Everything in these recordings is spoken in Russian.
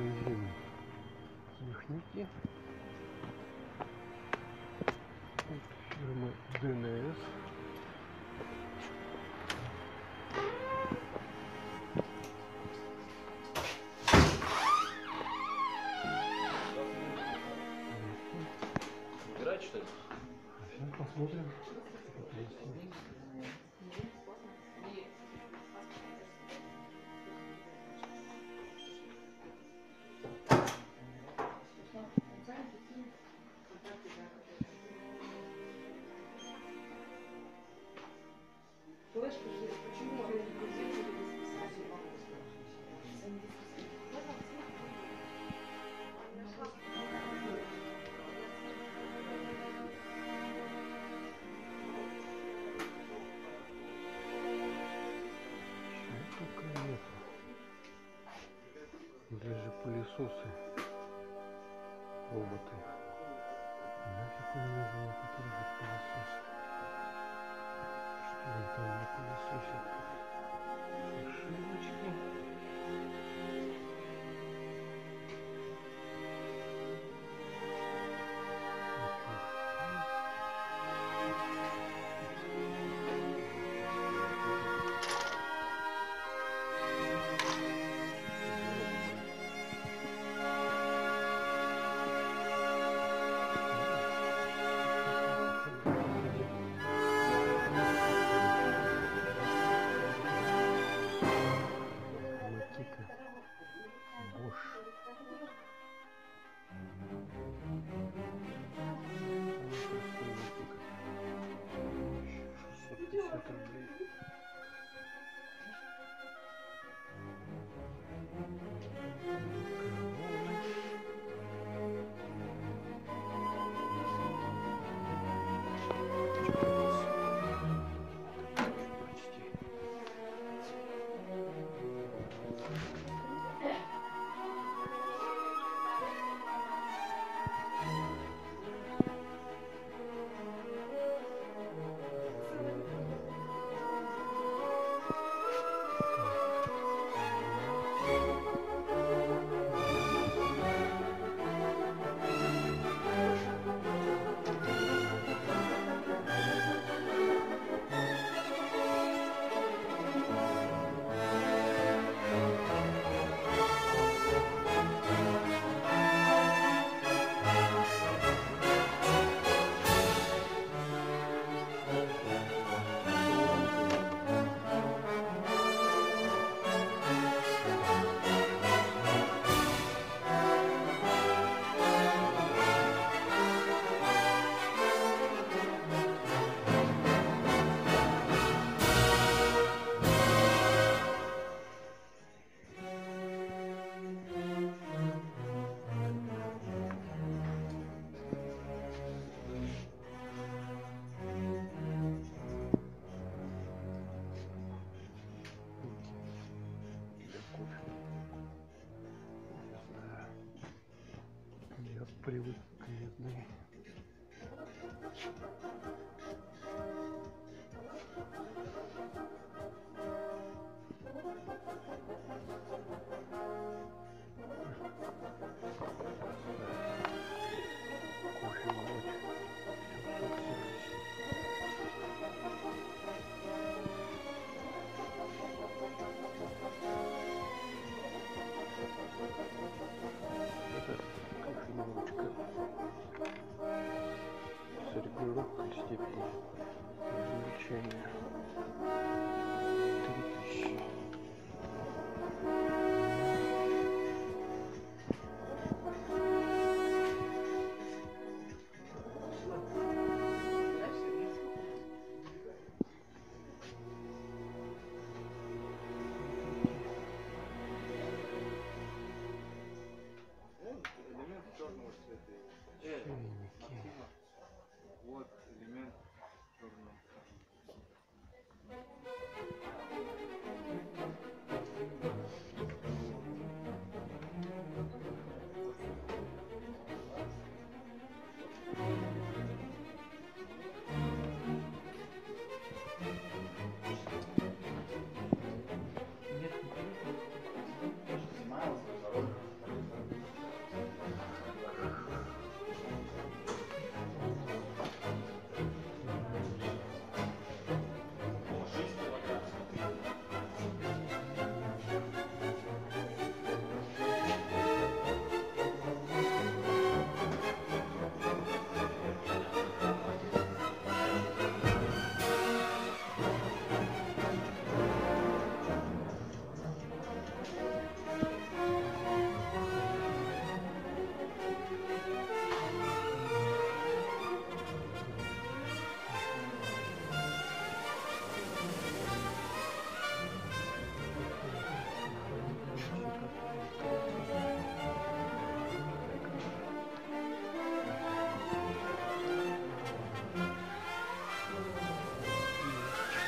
режим техники. От фирмы ДНС. привык к медной.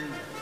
Mm.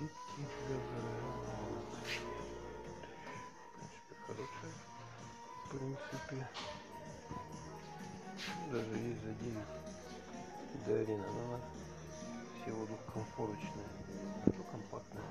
Липкий В принципе, хорошая. В принципе, даже есть за 9 Дарина, но она всего двухкомфорочная, зато компактная.